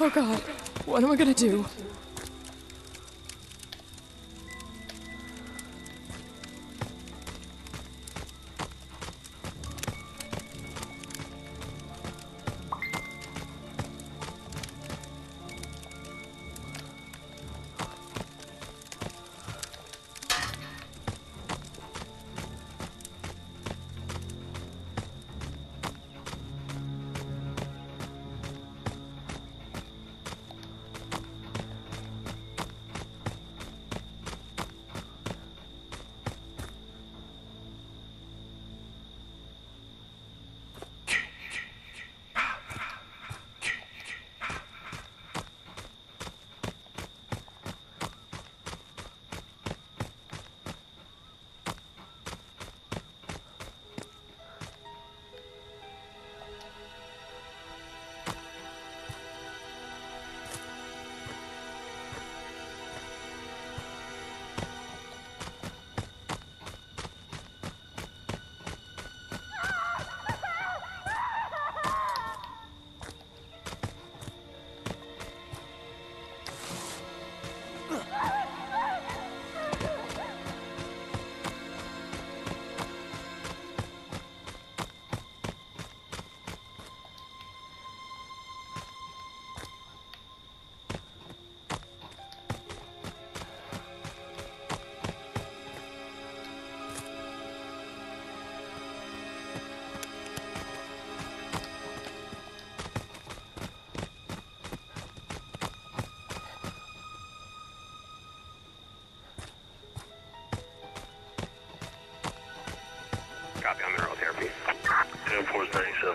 Oh god, what am I gonna do? Copy, I'm in therapy. 10 497.